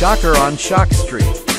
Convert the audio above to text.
Shocker on Shock Street.